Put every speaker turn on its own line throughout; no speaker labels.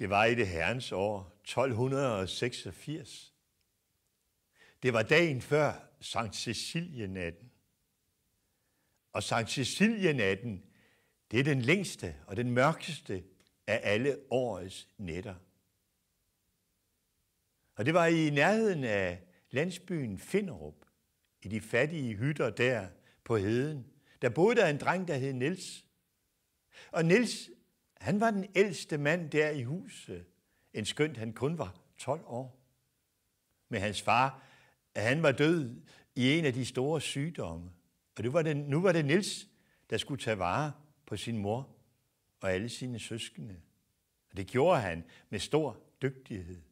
Det var i det herrens år 1286. Det var dagen før Sankt Cecilienatten. Og Sankt Cecilienatten, det er den længste og den mørkeste af alle årets nætter. Og det var i nærheden af landsbyen Finderup, i de fattige hytter der på heden. Der boede der en dreng, der hed Nils. Og Nils, han var den ældste mand der i huset, en skønt han kun var 12 år. Men hans far, han var død i en af de store sygdomme. Og det var det, nu var det Nils, der skulle tage vare på sin mor og alle sine søskende. Og det gjorde han med stor dygtighed.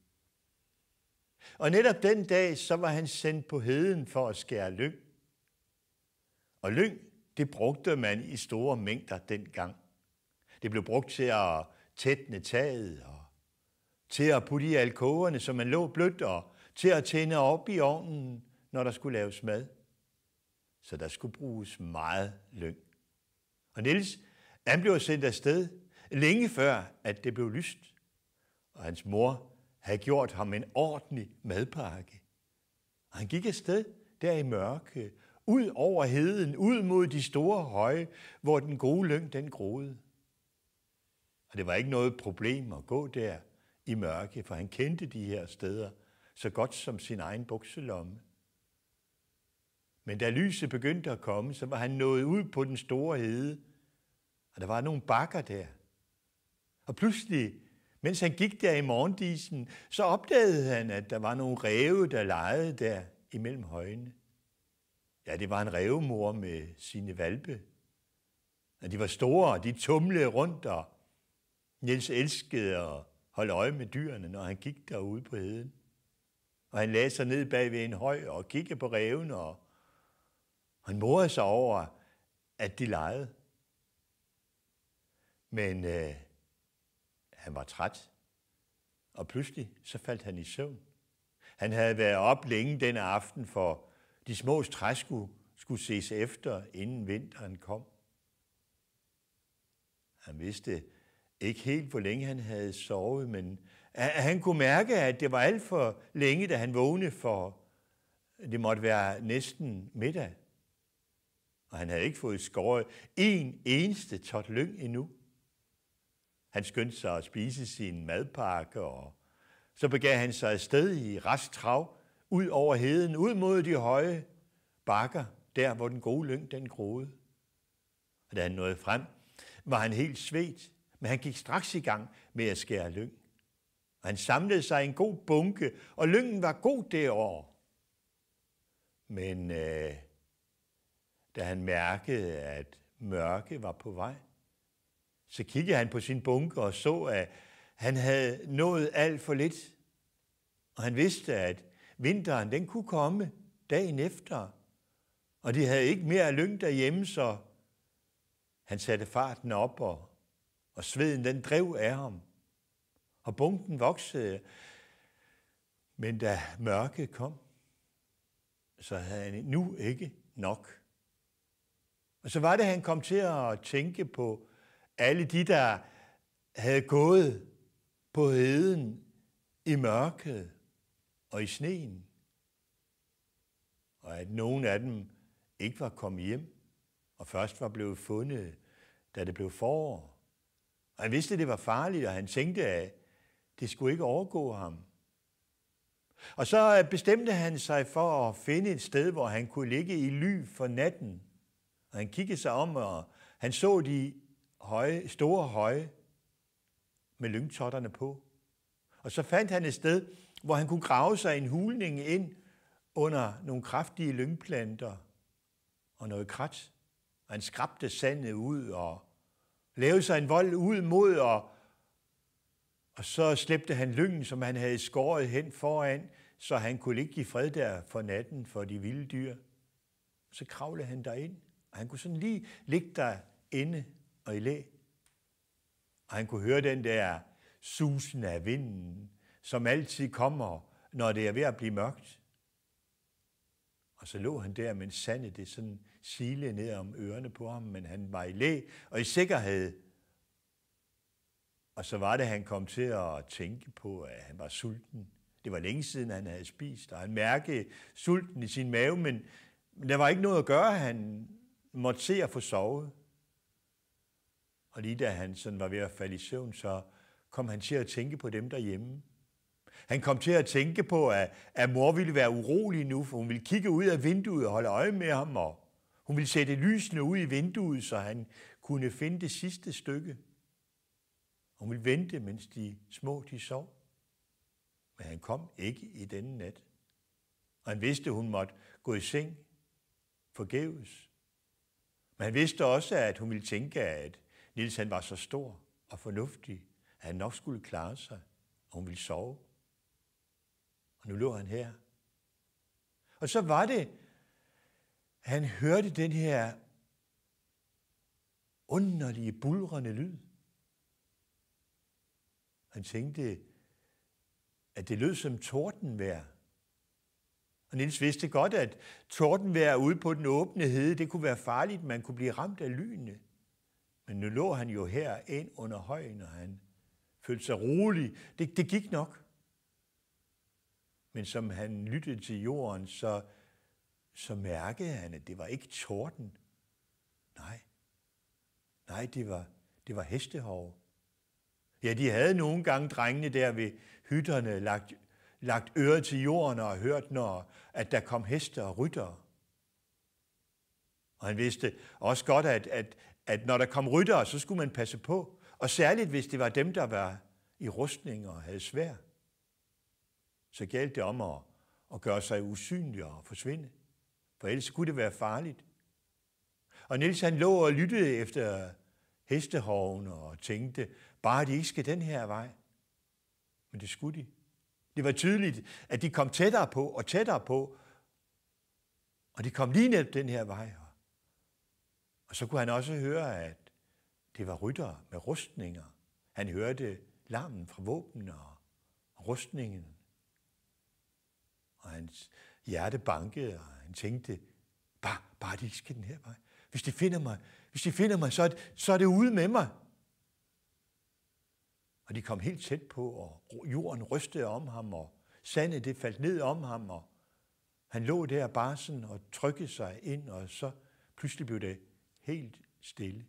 Og netop den dag, så var han sendt på heden for at skære lyng. Og lyng, det brugte man i store mængder dengang. Det blev brugt til at tætne taget og til at putte i alkoverne, så man lå blødt, og til at tænde op i ovnen, når der skulle laves mad. Så der skulle bruges meget lyng. Og Niels, han blev sendt afsted længe før, at det blev lyst. Og hans mor havde gjort ham en ordentlig madpakke. Og han gik afsted der i mørke, ud over heden, ud mod de store høje, hvor den gode lyng den groede. Og det var ikke noget problem at gå der i mørke, for han kendte de her steder så godt som sin egen bukselomme. Men da lyset begyndte at komme, så var han nået ud på den store hede, og der var nogle bakker der. Og pludselig, mens han gik der i morgendisen, så opdagede han, at der var nogle ræve, der legede der imellem højene. Ja, det var en rævemor med sine valpe. Og de var store, og de tumlede rundt, og Niels elskede at holde øje med dyrene, når han gik derude på heden. Og han lagde sig ned bag ved en høj og kiggede på reven, og han morede sig over, at de legede. Men øh, han var træt, og pludselig så faldt han i søvn. Han havde været op længe den aften, for de små træskud skulle ses efter, inden vinteren kom. Han vidste ikke helt, hvor længe han havde sovet, men han kunne mærke, at det var alt for længe, da han vågnede, for det måtte være næsten middag. Og han havde ikke fået skåret en eneste tot lyng endnu. Han skyndte sig at spise sin madpakke, og så begav han sig afsted i rask trav, ud over heden, ud mod de høje bakker, der hvor den gode lyng den groede. Og da han nåede frem, var han helt svedt, men han gik straks i gang med at skære lyng. Og han samlede sig en god bunke, og lyngen var god det år. Men øh, da han mærkede, at mørke var på vej, så kiggede han på sin bunke og så, at han havde nået alt for lidt. Og han vidste, at vinteren den kunne komme dagen efter. Og de havde ikke mere lyng derhjemme, så han satte farten op, og, og sveden den drev af ham. Og bunken voksede. Men da mørke kom, så havde han nu ikke nok. Og så var det, at han kom til at tænke på alle de, der havde gået på heden i mørket og i sneen. Og at nogen af dem ikke var kommet hjem, og først var blevet fundet, da det blev forår. Og han vidste, at det var farligt, og han tænkte, at det skulle ikke overgå ham. Og så øh, bestemte han sig for at finde et sted, hvor han kunne ligge i ly for natten. Og han kiggede sig om, og han så de høje, store høje med lyngtotterne på. Og så fandt han et sted, hvor han kunne grave sig en hulning ind under nogle kraftige lyngplanter og noget krat. Og han skrabte sandet ud og lavede sig en vold ud mod, og, og så slæbte han lyngen, som han havde skåret hen foran, så han kunne ligge i fred der for natten for de vilde dyr. Så kravlede han derind, og han kunne sådan lige ligge der inde og i læ. Og han kunne høre den der susen af vinden, som altid kommer, når det er ved at blive mørkt. Og så lå han der, mens sandet det sådan sile ned om ørerne på ham, men han var i læ og i sikkerhed. Og så var det, at han kom til at tænke på, at han var sulten. Det var længe siden, han havde spist, og han mærkede sulten i sin mave, men der var ikke noget at gøre. Han måtte se at få sovet. Og lige da han sådan var ved at falde i søvn, så kom han til at tænke på dem derhjemme. Han kom til at tænke på, at, at mor ville være urolig nu, for hun ville kigge ud af vinduet og holde øje med ham, og hun ville sætte lysene ud i vinduet, så han kunne finde det sidste stykke. Hun ville vente, mens de små de sov. Men han kom ikke i denne nat. Og han vidste, at hun måtte gå i seng forgæves. Men han vidste også, at hun ville tænke, at Nils han var så stor og fornuftig, at han nok skulle klare sig, og hun ville sove. Og nu lå han her. Og så var det, at han hørte den her underlige, bulrende lyd. Han tænkte, at det lød som tordenvejr. Og Nils vidste godt, at tordenvejr ude på den åbne hede, det kunne være farligt, man kunne blive ramt af lynene. Men nu lå han jo her ind under højen, og han følte sig rolig. Det, det gik nok. Men som han lyttede til jorden, så, så mærkede han, at det var ikke torden. Nej. Nej, det var, det var hestehov. Ja, de havde nogle gange drengene der ved hytterne lagt, lagt øret til jorden og hørt, når at der kom heste og ryttere. Og han vidste også godt, at, at, at når der kom ryttere, så skulle man passe på. Og særligt, hvis det var dem, der var i rustning og havde svær. Så galt det om at, at gøre sig usynlig og forsvinde. For ellers kunne det være farligt. Og Niels han lå og lyttede efter hestehoven og tænkte, bare de ikke skal den her vej. Men det skulle de. Det var tydeligt, at de kom tættere på og tættere på, og de kom lige ned den her vej. Og så kunne han også høre, at det var rytter med rustninger. Han hørte larmen fra våben og rustningen. Og hans hjerte bankede, og han tænkte, bare, bare de ikke skal den her vej. Hvis de finder mig, hvis de finder mig, så er, det, så er det ude med mig. Og de kom helt tæt på, og jorden rystede om ham, og sandet det faldt ned om ham, og han lå der bare sådan og trykkede sig ind, og så pludselig blev det helt stille.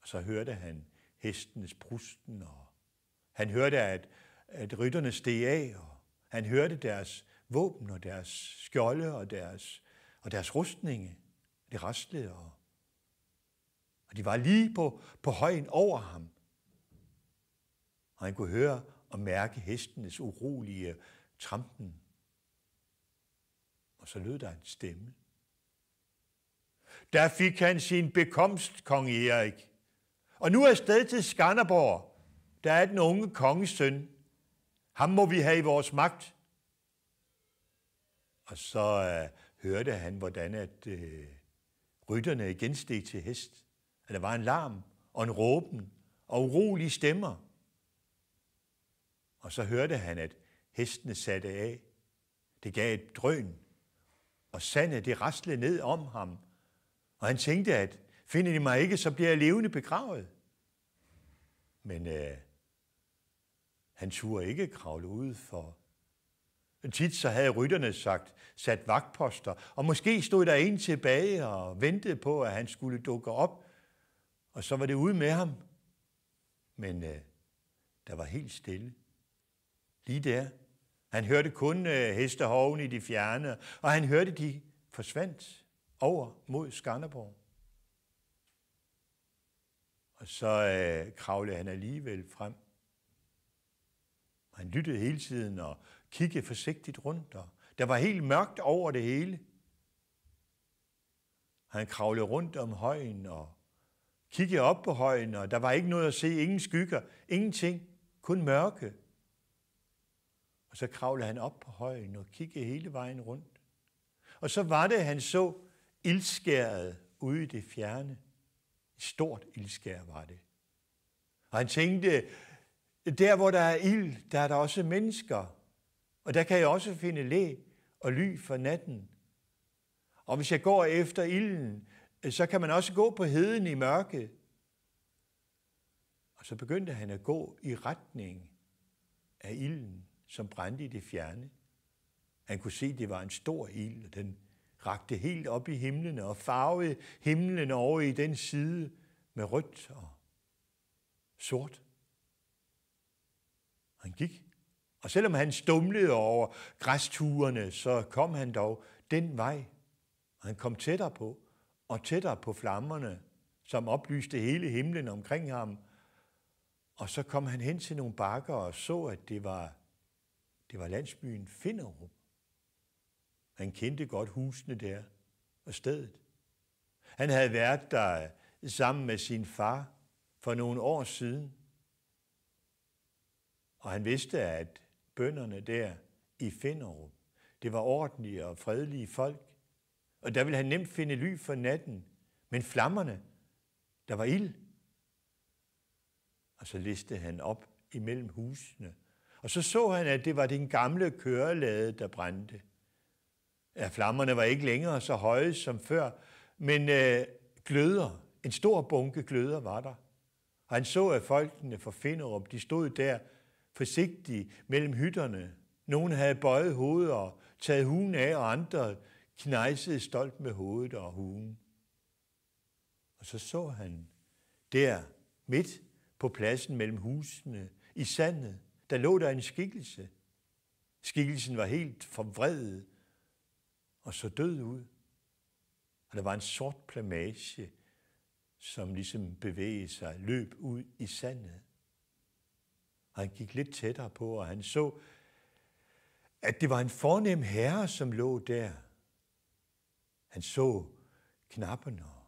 Og så hørte han hestenes brusten, og han hørte, at, at rytterne steg af, og han hørte deres våben og deres skjolde og deres, og deres rustninge. Det rastlede, og, og de var lige på, på højen over ham. Og han kunne høre og mærke hestenes urolige trampen. Og så lød der en stemme. Der fik han sin bekomst, kong Erik. Og nu er sted til Skanderborg. Der er den unge kongesøn. Ham må vi have i vores magt. Og så øh, hørte han, hvordan at øh, rytterne igen steg til hest. At der var en larm og en råben og urolige stemmer. Og så hørte han, at hestene satte af. Det gav et drøn, og sandet det raslede ned om ham. Og han tænkte, at finder de mig ikke, så bliver jeg levende begravet. Men øh, han turde ikke kravle ud for. Tit så havde rytterne sagt, sat vagtposter, og måske stod der en tilbage og ventede på, at han skulle dukke op, og så var det ude med ham. Men øh, der var helt stille. Lige der. Han hørte kun øh, hestehoven i de fjerne, og han hørte, de forsvandt over mod Skanderborg. Og så øh, kravlede han alligevel frem. Han lyttede hele tiden og kiggede forsigtigt rundt, og der var helt mørkt over det hele. Han kravlede rundt om højen og kiggede op på højen, og der var ikke noget at se, ingen skygger, ingenting, kun mørke. Og så kravlede han op på højen og kiggede hele vejen rundt. Og så var det, at han så ildskæret ude i det fjerne. Et stort ildskær var det. Og han tænkte, der hvor der er ild, der er der også mennesker. Og der kan jeg også finde læ og ly for natten. Og hvis jeg går efter ilden, øh, så kan man også gå på heden i mørket. Og Og så begyndte han at gå i retning af ilden, som brændte i det fjerne. Han kunne se, at det var en stor ild, og den rakte helt op i himlen og farvede himlen over i den side med rødt og sort. Han gik, og selvom han stumlede over græsturene, så kom han dog den vej, og han kom tættere på, og tættere på flammerne, som oplyste hele himlen omkring ham. Og så kom han hen til nogle bakker og så, at det var, det var landsbyen Finderup. Han kendte godt husene der og stedet. Han havde været der sammen med sin far for nogle år siden. Og han vidste, at bønderne der i Finderup, det var ordentlige og fredelige folk. Og der ville han nemt finde ly for natten. Men flammerne, der var ild. Og så listede han op imellem husene. Og så så han, at det var den gamle kørelade, der brændte. Ja, flammerne var ikke længere så høje som før, men øh, gløder, en stor bunke gløder var der. Og han så, at folkene fra Finderup, de stod der forsigtigt mellem hytterne. Nogle havde bøjet hovedet og taget hugen af, og andre knejsede stolt med hovedet og hugen. Og så så han der midt på pladsen mellem husene i sandet, der lå der en skikkelse. Skikkelsen var helt forvredet og så død ud. Og der var en sort plamage, som ligesom bevægede sig, løb ud i sandet. Og han gik lidt tættere på, og han så, at det var en fornem herre, som lå der. Han så knappen og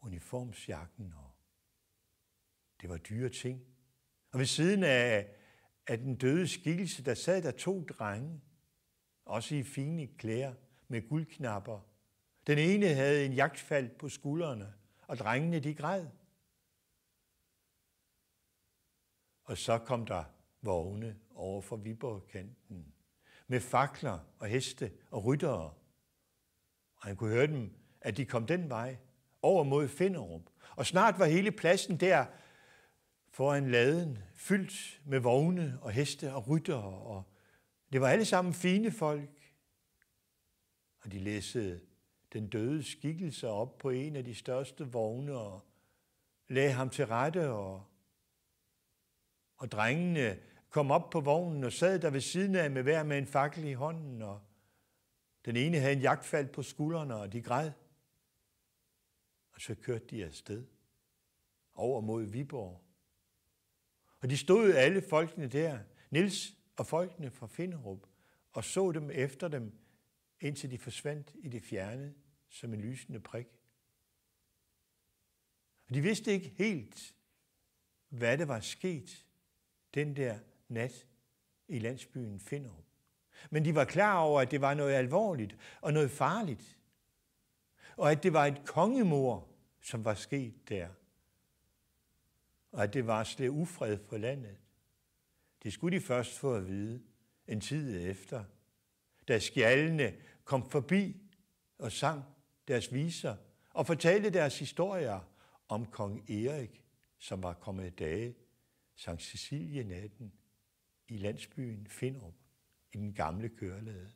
uniformsjakken, og det var dyre ting. Og ved siden af, af den døde skikkelse, der sad der to drenge, også i fine klæder med guldknapper. Den ene havde en jagtfald på skuldrene, og drengene de græd. Og så kom der vogne over for Viborgkanten med fakler og heste og ryttere. Og han kunne høre dem, at de kom den vej over mod Finderup. Og snart var hele pladsen der foran laden fyldt med vogne og heste og ryttere. Og det var alle sammen fine folk. Og de læssede den døde skikkelse op på en af de største vogne og lagde ham til rette og og drengene kom op på vognen og sad der ved siden af med hver med en fakkel i hånden, og den ene havde en jagtfald på skuldrene, og de græd. Og så kørte de afsted over mod Viborg. Og de stod alle folkene der, Nils og folkene fra Finderup, og så dem efter dem, indtil de forsvandt i det fjerne som en lysende prik. Og de vidste ikke helt, hvad det var sket, den der nat i landsbyen Finderup. Men de var klar over, at det var noget alvorligt og noget farligt. Og at det var et kongemor, som var sket der. Og at det var slet ufred for landet. Det skulle de først få at vide en tid efter, da skjaldene kom forbi og sang deres viser og fortalte deres historier om kong Erik, som var kommet dage Sankt Cecilie natten i landsbyen Finderup i den gamle kørelade.